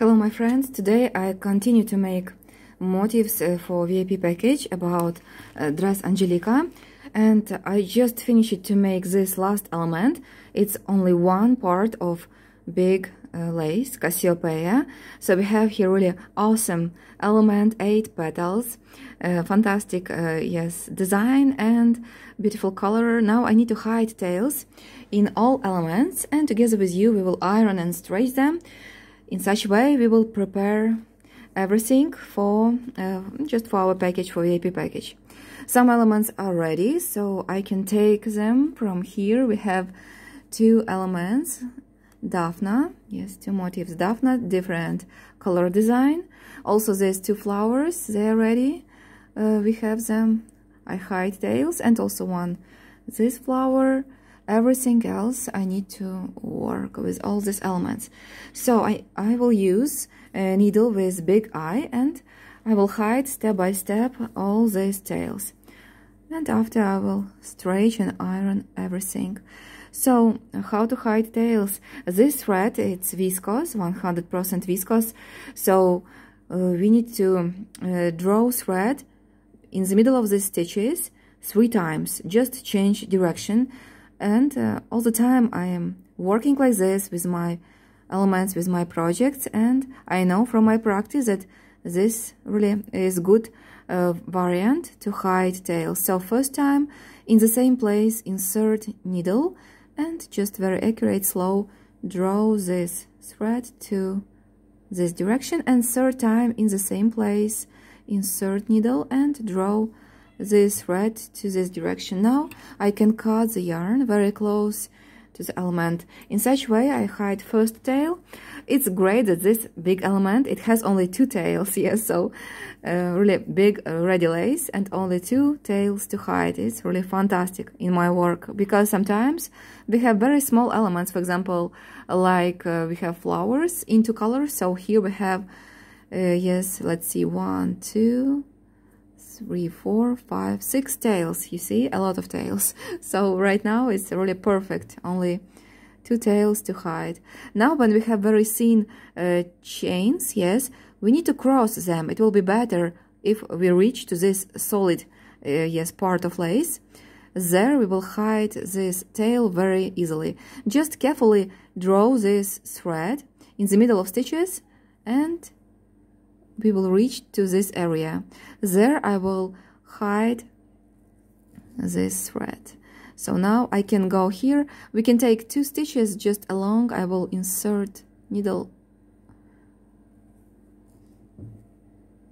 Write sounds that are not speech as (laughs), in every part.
Hello my friends, today I continue to make motifs uh, for VIP package about uh, dress Angelika and I just finished to make this last element. It's only one part of big uh, lace, Cassiopeia. So we have here really awesome element, eight petals, uh, fantastic, yes, design and beautiful color. Now I need to hide tails in all elements and together with you we will iron and stretch them in such way we will prepare everything for uh, just for our package for VIP package. Some elements are ready so I can take them from here. We have two elements. Daphne yes two motifs. Daphne different color design. Also there's two flowers they're ready. Uh, we have them. I hide tails and also one this flower everything else I need to work with all these elements. So I, I will use a needle with big eye and I will hide step by step all these tails. And after I will stretch and iron everything. So how to hide tails? This thread, it's viscose, 100% viscose. So uh, we need to uh, draw thread in the middle of the stitches three times. Just change direction and uh, all the time I am working like this with my elements with my projects and I know from my practice that this really is good uh, variant to hide tails. So first time in the same place insert needle and just very accurate slow draw this thread to this direction. And third time in the same place insert needle and draw this thread to this direction. Now I can cut the yarn very close to the element. In such way I hide first tail. It's great that this big element, it has only two tails, (laughs) yes, so uh, really big uh, ready lace and only two tails to hide. It's really fantastic in my work because sometimes we have very small elements, for example, like uh, we have flowers into colors. So here we have, uh, yes, let's see, one, two, three, four, five, six tails. You see, a lot of tails. (laughs) So right now it's really perfect. Only two tails to hide. Now when we have very thin uh, chains, yes, we need to cross them. It will be better if we reach to this solid, uh, yes, part of lace. There we will hide this tail very easily. Just carefully draw this thread in the middle of stitches and we will reach to this area. There I will hide this thread. So now I can go here. We can take two stitches just along. I will insert needle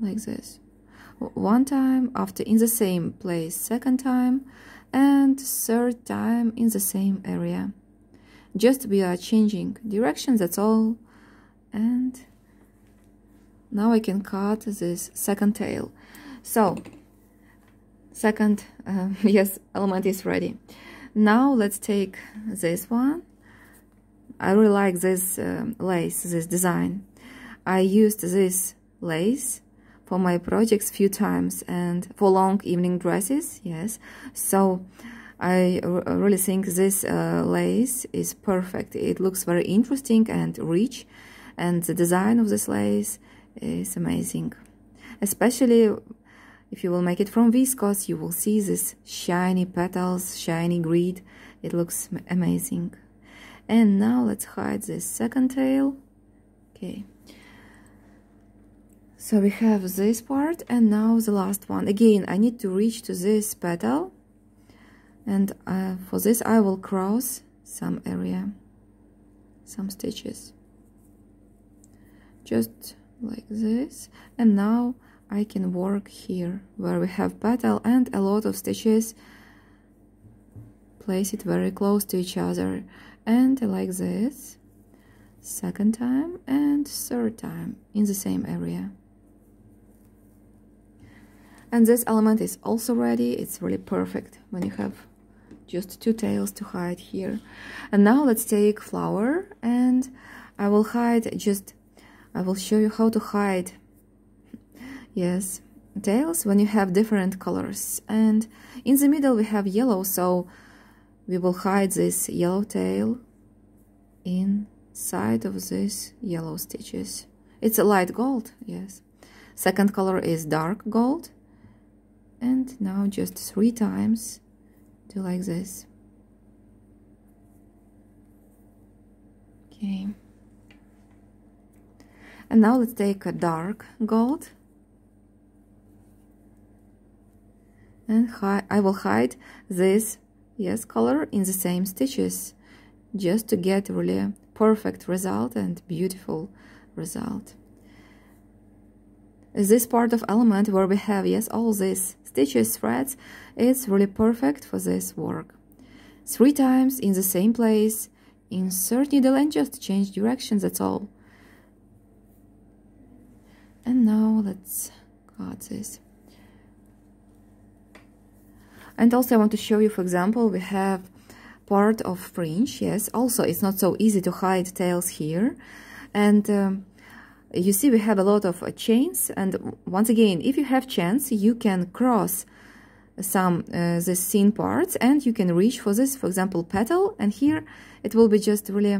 like this. One time after in the same place, second time, and third time in the same area. Just we are changing direction, that's all. And now I can cut this second tail. So second uh, (laughs) yes element is ready. Now let's take this one. I really like this uh, lace this design. I used this lace for my projects few times and for long evening dresses yes. So I really think this uh, lace is perfect. It looks very interesting and rich and the design of this lace is amazing. Especially if you will make it from viscose you will see this shiny petals shiny grid. It looks amazing. And now let's hide this second tail. Okay. So we have this part and now the last one. Again I need to reach to this petal. And uh, for this I will cross some area some stitches. Just like this and now I can work here where we have petal and a lot of stitches. Place it very close to each other and like this second time and third time in the same area. And this element is also ready. It's really perfect when you have just two tails to hide here. And now let's take flower and I will hide just I will show you how to hide. Yes tails when you have different colors. And in the middle we have yellow so we will hide this yellow tail inside of these yellow stitches. It's a light gold yes. Second color is dark gold. And now just three times do like this. Okay and now let's take a dark gold. And I will hide this yes color in the same stitches just to get really perfect result and beautiful result. This part of element where we have yes all these stitches threads is really perfect for this work. Three times in the same place insert needle and just change directions that's all and now let's cut this and also I want to show you for example we have part of fringe yes. Also it's not so easy to hide tails here. And um, you see we have a lot of uh, chains. And once again if you have chance you can cross some uh, the seam parts and you can reach for this for example petal. And here it will be just really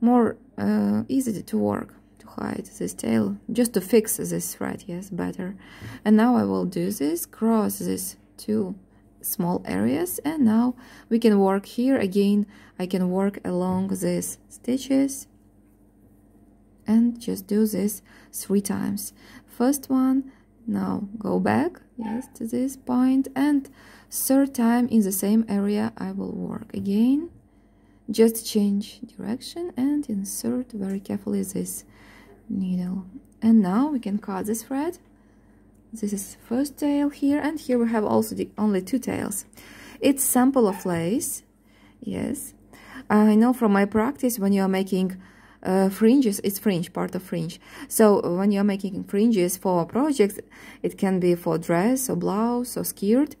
more uh, easy to work hide this tail just to fix this thread yes better. And now I will do this cross this two small areas and now we can work here again. I can work along these stitches and just do this three times. First one now go back yes to this point and third time in the same area I will work again. Just change direction and insert very carefully this needle. And now we can cut this thread. This is first tail here and here we have also the only two tails. It's sample of lace. Yes. I know from my practice when you are making uh, fringes it's fringe part of fringe. So when you're making fringes for projects it can be for dress or blouse or skirt.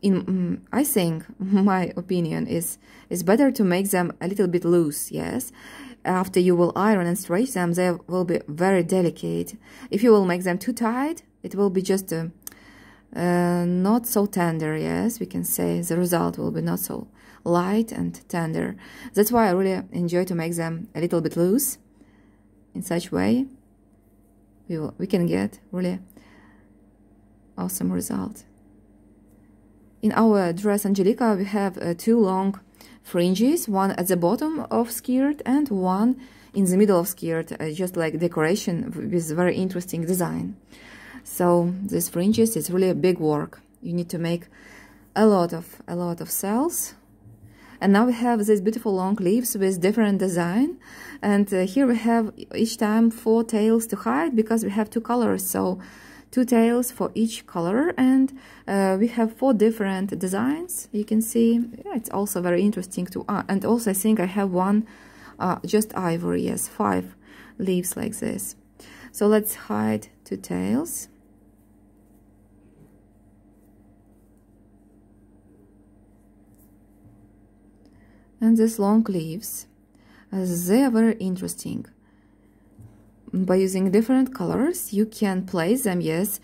In um, I think (laughs) my opinion is is better to make them a little bit loose yes after you will iron and stretch them they will be very delicate. If you will make them too tight it will be just uh, uh, not so tender yes we can say. The result will be not so light and tender. That's why I really enjoy to make them a little bit loose in such way. We, will, we can get really awesome result in our dress Angelika we have uh, two long fringes one at the bottom of skirt and one in the middle of skirt uh, just like decoration with very interesting design. So these fringes is really a big work. You need to make a lot of a lot of cells. And now we have these beautiful long leaves with different design. And uh, here we have each time four tails to hide because we have two colors. So two tails for each color and uh, we have four different designs. You can see yeah, it's also very interesting to uh, and also I think I have one uh, just ivory yes five leaves like this. So let's hide two tails. And these long leaves they are very interesting by using different colors you can place them yes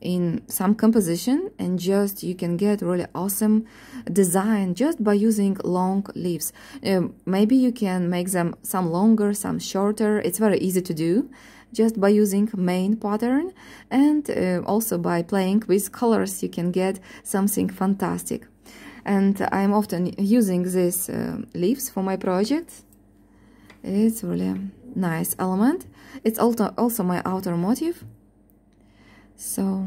in some composition and just you can get really awesome design just by using long leaves. Um, maybe you can make them some longer some shorter. It's very easy to do just by using main pattern and uh, also by playing with colors you can get something fantastic. And I'm often using these uh, leaves for my projects it's really nice element it's also also my outer motif so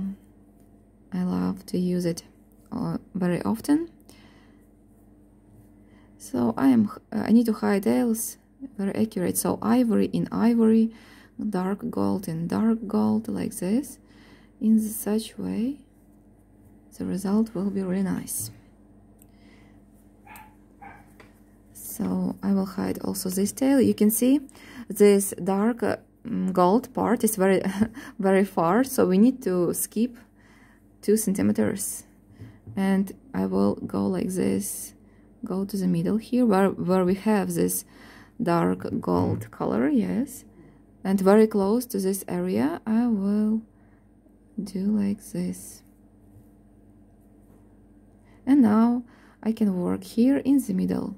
I love to use it uh, very often. So I am uh, I need to hide tails very accurate. So ivory in ivory dark gold in dark gold like this. In such way the result will be really nice. So I will hide also this tail. You can see this dark uh, Mm, gold part is very (laughs) very far so we need to skip two centimeters. And I will go like this go to the middle here where, where we have this dark gold color yes. And very close to this area I will do like this. And now I can work here in the middle.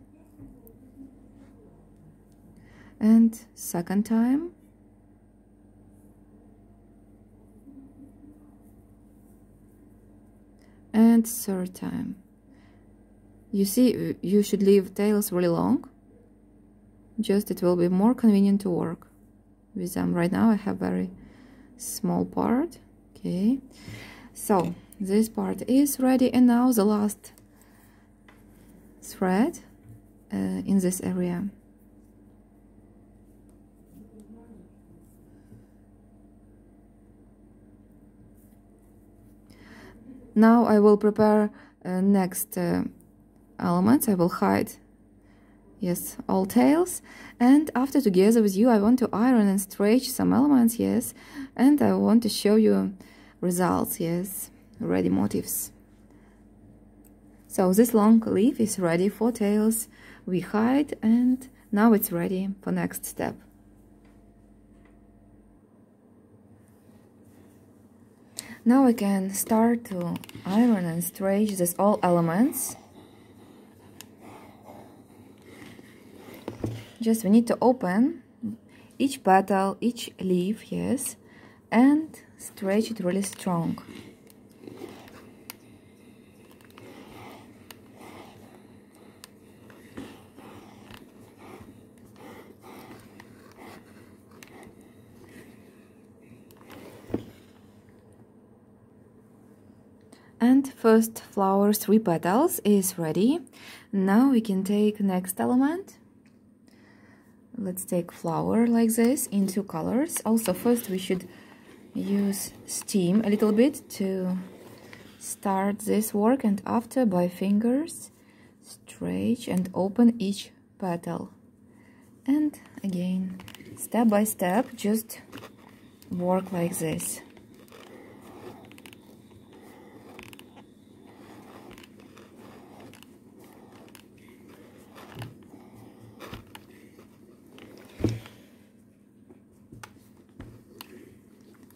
And second time and third time. You see you should leave tails really long. Just it will be more convenient to work. With them right now I have very small part. Okay. So this part is ready and now the last thread uh, in this area now I will prepare uh, next uh, elements. I will hide yes all tails. And after together with you I want to iron and stretch some elements yes. And I want to show you results yes ready motifs. So this long leaf is ready for tails. We hide and now it's ready for next step now I can start to iron and stretch this all elements. Just we need to open each petal each leaf yes and stretch it really strong and first flower three petals is ready. Now we can take next element. Let's take flower like this in two colors. Also first we should use steam a little bit to start this work and after by fingers stretch and open each petal. And again step by step just work like this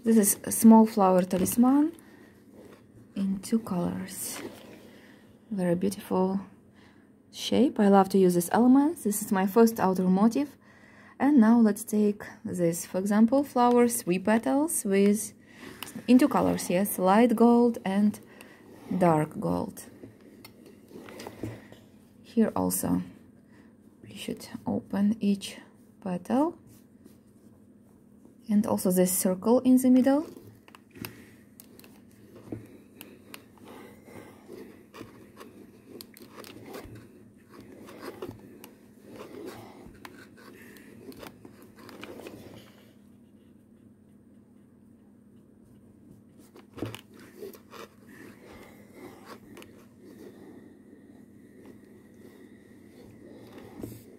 This is a small flower talisman in two colors. Very beautiful shape. I love to use these elements. This is my first outer motif. And now let's take this, for example, flowers, three petals with in two colors, yes, light gold and dark gold. Here also we should open each petal and also this circle in the middle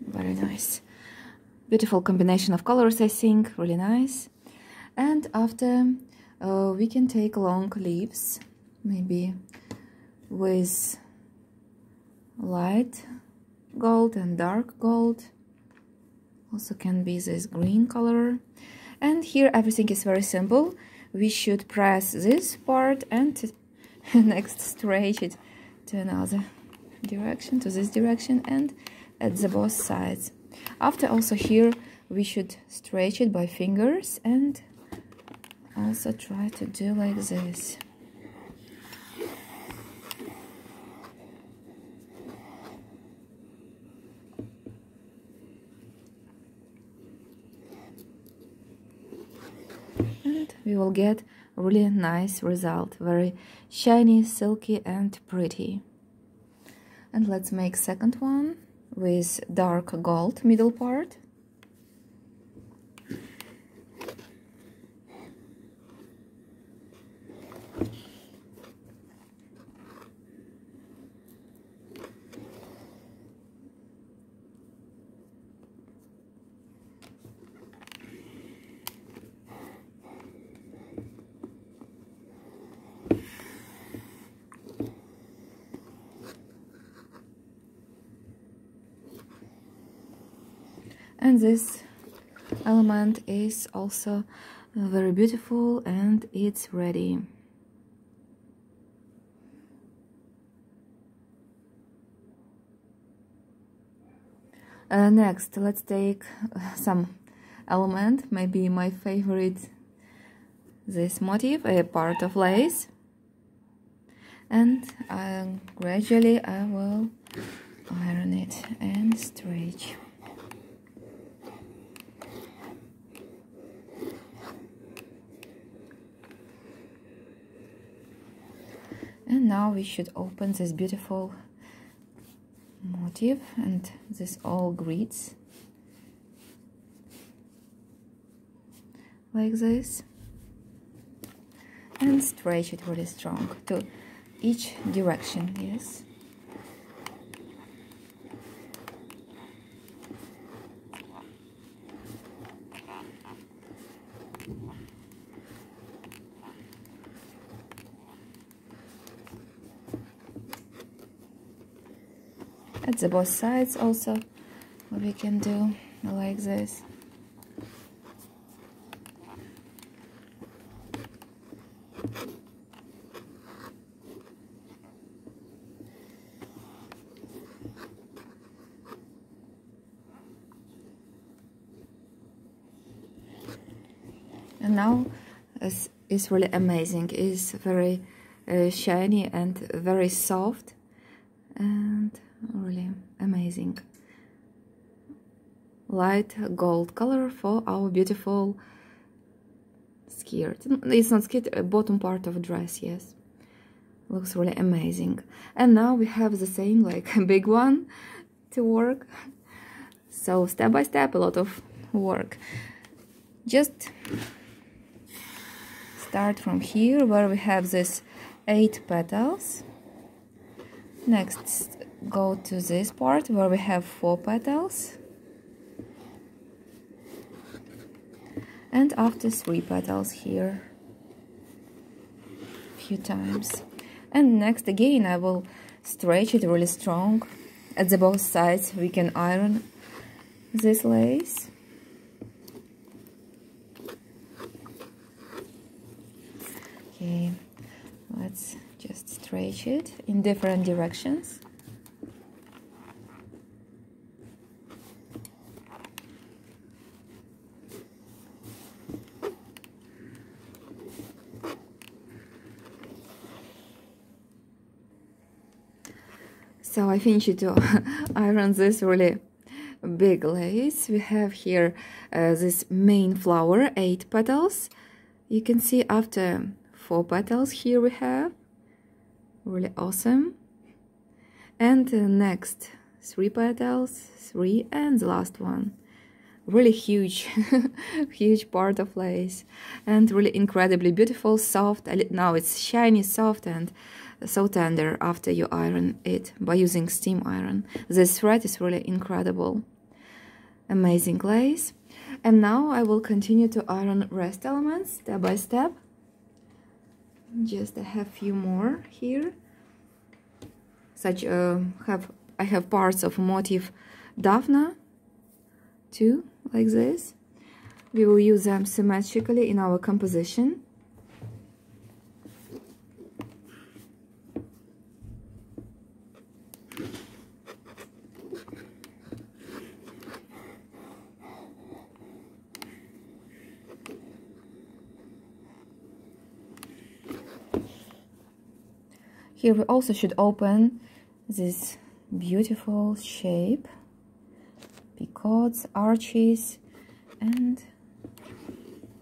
very nice beautiful combination of colors I think. Really nice. And after uh, we can take long leaves maybe with light gold and dark gold. Also can be this green color. And here everything is very simple. We should press this part and (laughs) next stretch it to another direction to this direction and at the both sides after also here we should stretch it by fingers and also try to do like this. And we will get really nice result. Very shiny silky and pretty. And let's make second one with dark gold middle part and this element is also very beautiful and it's ready. Uh, next let's take (laughs) some element maybe my favorite this motif a part of lace. And uh, gradually I will iron it and stretch and now we should open this beautiful motif and this all grids like this. And stretch it really strong to each direction yes at the both sides also. We can do like this. And now it's, it's really amazing. It's very uh, shiny and very soft and really amazing light gold color for our beautiful skirt. It's not skirt uh, bottom part of dress yes. Looks really amazing. And now we have the same like a (laughs) big one to work. So step by step a lot of work. Just start from here where we have this eight petals. Next go to this part where we have four petals and after three petals here a few times. And next again I will stretch it really strong. At the both sides we can iron this lace. Okay let's just stretch it in different directions so I finished to iron this really big lace. We have here uh, this main flower eight petals. You can see after four petals here we have. Really awesome. And uh, next three petals three and the last one really huge (laughs) huge part of lace and really incredibly beautiful soft now it's shiny soft and so tender after you iron it by using steam iron. This thread is really incredible. Amazing lace and now I will continue to iron rest elements step by step. Just I have few more here. Such uh, have I have parts of motif Daphne too like this. We will use them symmetrically in our composition. Here we also should open this beautiful shape, picots, arches, and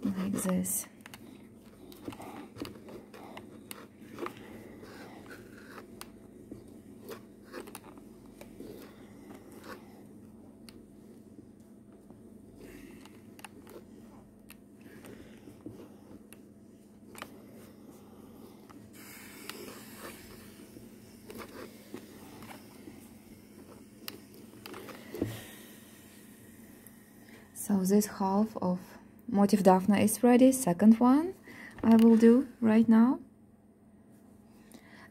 like this. This half of motif Daphne is ready. Second one I will do right now.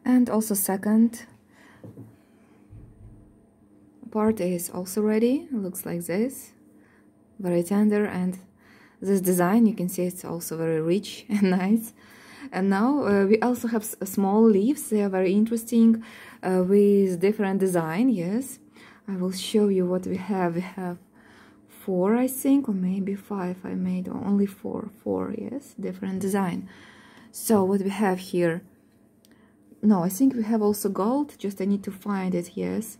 And also second part is also ready. Looks like this. Very tender and this design you can see it's also very rich (laughs) and nice. And now uh, we also have small leaves. They are very interesting uh, with different design. Yes, I will show you what we have. We have four I think or maybe five. I made only four four yes different design. So what we have here no I think we have also gold just I need to find it yes.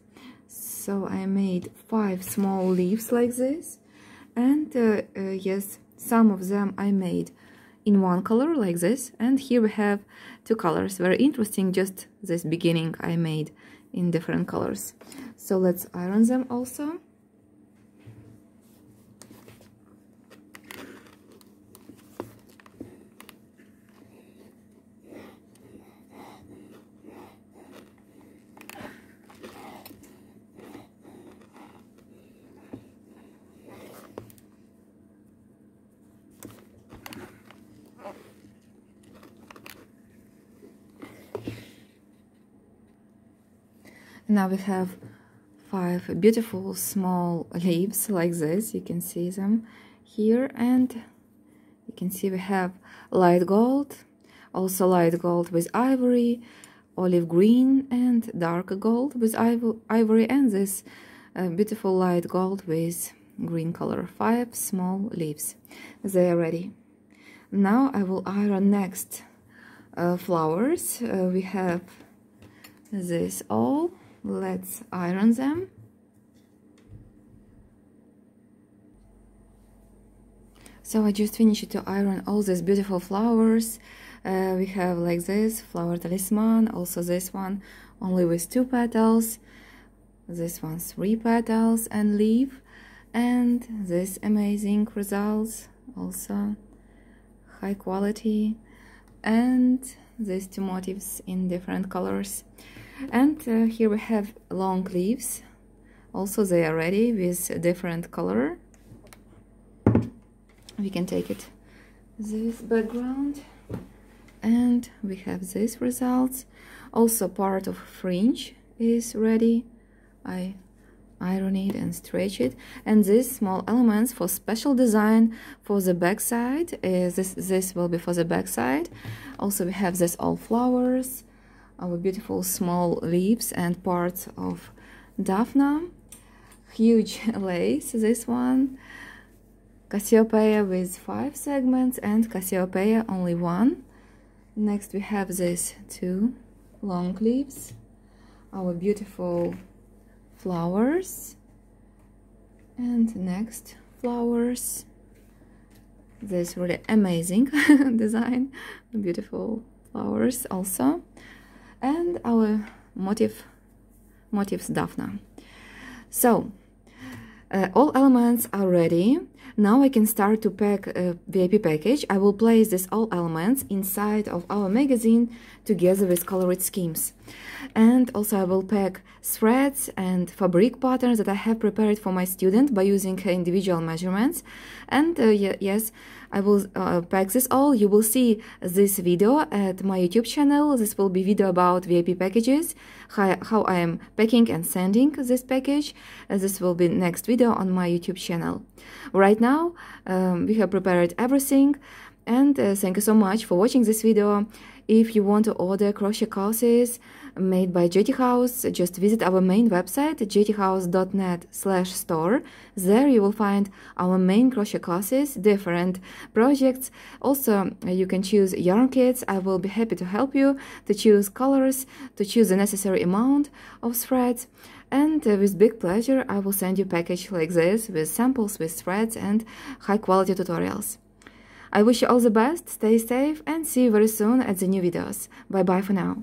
So I made five small leaves like this and uh, uh, yes some of them I made in one color like this. And here we have two colors very interesting just this beginning I made in different colors. So let's iron them also now we have five beautiful small leaves like this. You can see them here. And you can see we have light gold also light gold with ivory olive green and dark gold with ivory and this uh, beautiful light gold with green color. Five small leaves. They are ready. Now i will iron next uh, flowers. Uh, we have this all let's iron them. So I just finished to iron all these beautiful flowers. Uh, we have like this flower talisman also this one only with two petals this one three petals and leaf and this amazing results also high quality and these two motifs in different colors and uh, here we have long leaves. Also they are ready with different color. We can take it. This background. And we have this results. Also part of fringe is ready. I iron it and stretch it. And these small elements for special design for the back side is this this will be for the back side also we have this all flowers our beautiful small leaves and parts of Daphne. Huge (laughs) lace, this one. Cassiopeia with five segments and Cassiopeia only one. Next we have these two long leaves. Our beautiful flowers. And next flowers. This really amazing (laughs) design. Beautiful flowers also and our motif motifs Daphne. So uh, all elements are ready. Now I can start to pack a VIP package. I will place these all elements inside of our magazine together with colored schemes. And also I will pack threads and fabric patterns that I have prepared for my student by using individual measurements. And uh, yes, I will uh, pack this all. You will see this video at my YouTube channel. This will be video about VIP packages, how, how I am packing and sending this package. Uh, this will be next video on my YouTube channel. Right now, um, we have prepared everything and uh, thank you so much for watching this video. If you want to order crochet courses made by JThouse, just visit our main website jthouse.net slash store. There you will find our main crochet courses, different projects. Also, you can choose yarn kits. I will be happy to help you to choose colors, to choose the necessary amount of threads. And uh, with big pleasure, I will send you package like this with samples, with threads and high quality tutorials. I wish you all the best, stay safe and see you very soon at the new videos. Bye bye for now.